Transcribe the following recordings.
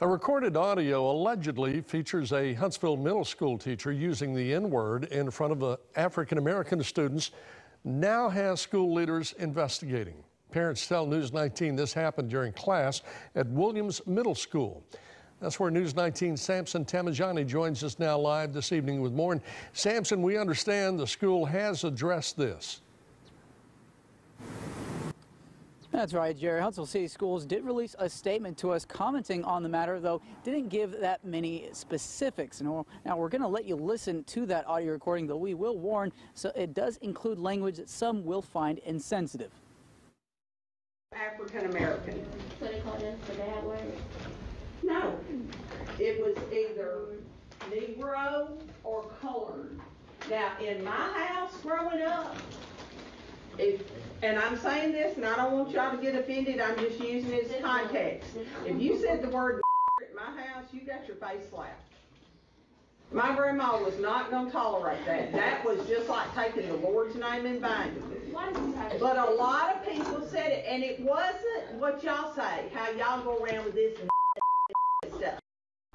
A recorded audio allegedly features a Huntsville middle school teacher using the N word in front of African American students now has school leaders investigating. Parents tell News 19 this happened during class at Williams Middle School. That's where News 19 Samson Tamajani joins us now live this evening with more. And Samson, we understand the school has addressed this. That's right, Jerry. Huntsville City Schools did release a statement to us commenting on the matter, though didn't give that many specifics. Now, we're going to let you listen to that audio recording, though we will warn, so it does include language that some will find insensitive. African American. So they called us the bad word? No. It was either Negro or colored. Now, in my house growing up, if, and I'm saying this, and I don't want y'all to get offended, I'm just using it as context. If you said the word at my house, you got your face slapped. My grandma was not gonna tolerate that. That was just like taking the Lord's name in vain. To? But a lot of people said it, and it wasn't what y'all say, how y'all go around with this.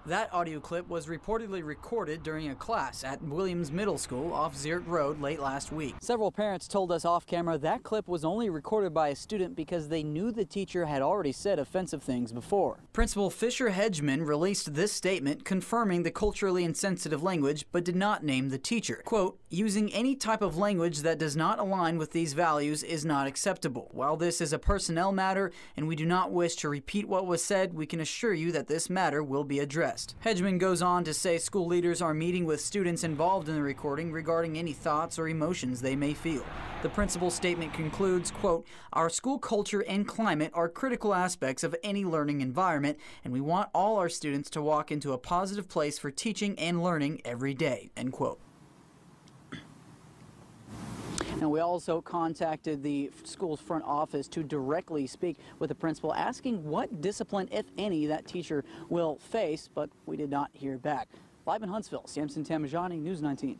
That audio clip was reportedly recorded during a class at Williams Middle School off Zierdt Road late last week. Several parents told us off camera that clip was only recorded by a student because they knew the teacher had already said offensive things before. Principal Fisher Hedgeman released this statement confirming the culturally insensitive language but did not name the teacher. Quote, using any type of language that does not align with these values is not acceptable. While this is a personnel matter and we do not wish to repeat what was said, we can assure you that this matter will be addressed. Hedgeman goes on to say school leaders are meeting with students involved in the recording regarding any thoughts or emotions they may feel. The principal's statement concludes, quote, Our school culture and climate are critical aspects of any learning environment, and we want all our students to walk into a positive place for teaching and learning every day, end quote. And we also contacted the school's front office to directly speak with the principal, asking what discipline, if any, that teacher will face, but we did not hear back. Live in Huntsville, Samson Tamajani, News 19.